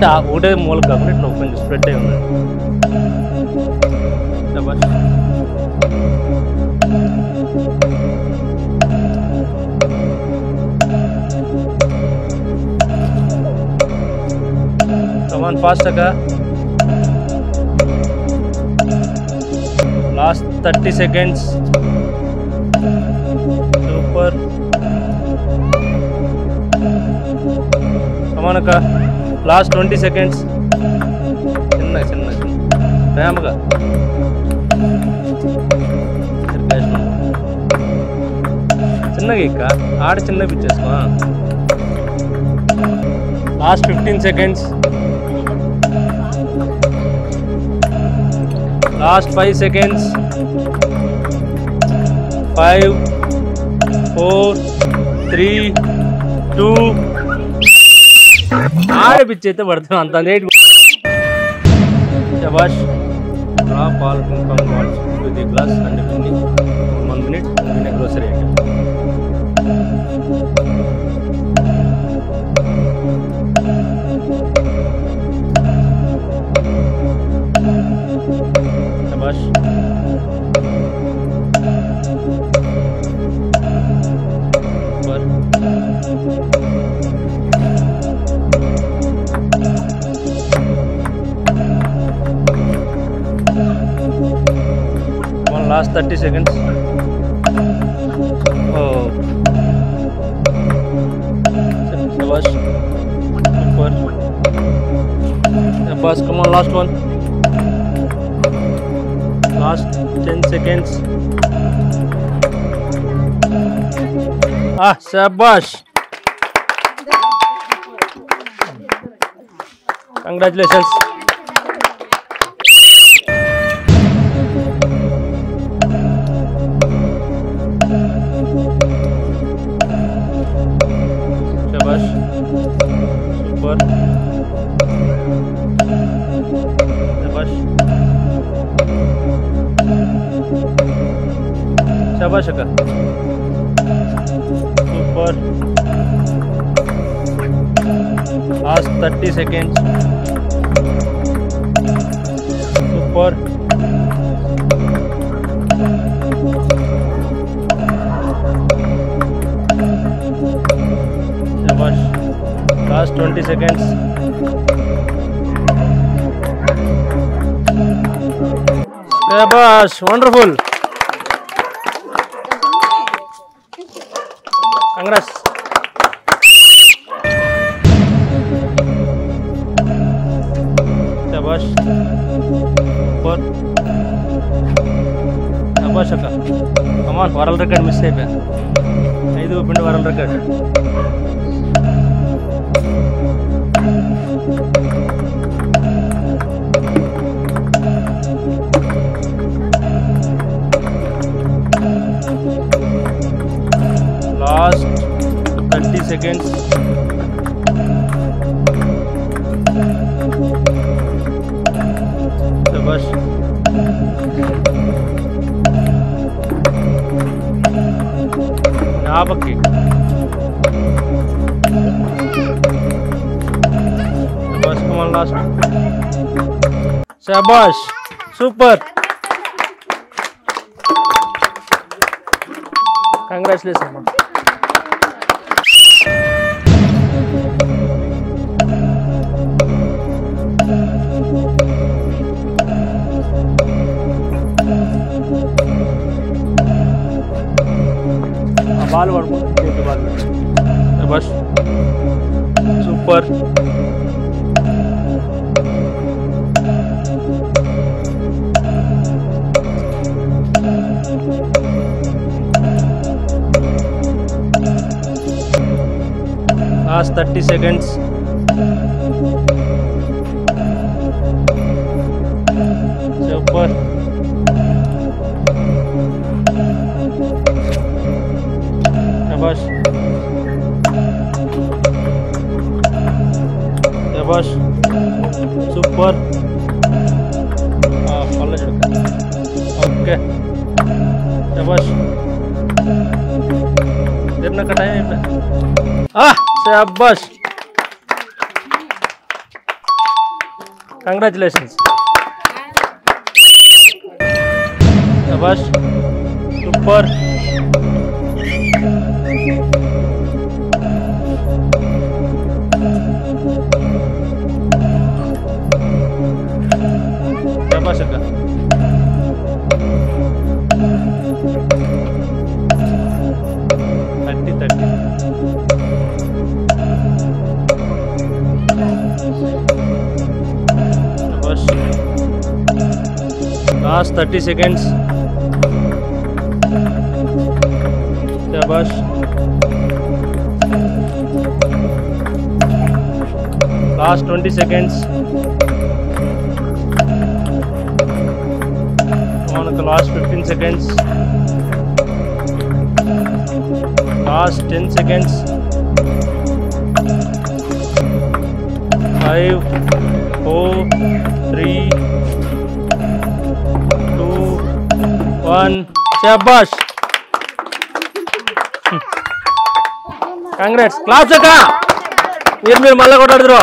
అంటే ఆ ఒకటే మూల కాకుండా ఇట్లా కొంచెం స్ప్రెడ్ అయి ఉంది శభాష్. Come on, fast akka. Last 30 seconds. Super. Come on akka. Last 20 seconds. చిన్న చిన్న చిన్న ప్రేమగా తిరగేసిన. చిన్నగా ఇక్క ఆడ చిన్న పిచ్చేసుకో last fifteen seconds last five seconds five four three two ఆడపిచ్చి అయితే పడుతున్నాం అంత లేట్ శబాష్ రా all income walls to the glass and winning one minute win grocery item శబాష్ Thank you. Last 30 seconds. Oh. Shabash. Super. Shabash, come on, last one. Last 10 seconds. Ah, Shabash. Congratulations. शाबाश। Super आज 30 second super just 20 seconds Shabash, wonderful congrats Shabash Four Shabash Come on, world record miss ಐದು ಪಿಂಡ್ world record seconds. bos. Now a kick. Sabash, come on, last. Super. Congratulations. बाल तो बस super. Last thirty seconds super. so, बस। बस। Super. हाँ, okay. बस। इतना कटाया शाबाश कंग्रेचुलेशन शाबाश super. last 30 seconds. Shabash last 20 seconds. On the last 15 seconds. Last 10 seconds. 5 4 3 one శబాష్ కాంగ్రెస్ క్లాస్ అక్క మీరు మీరు మళ్ళీ కొట్టాడుతురు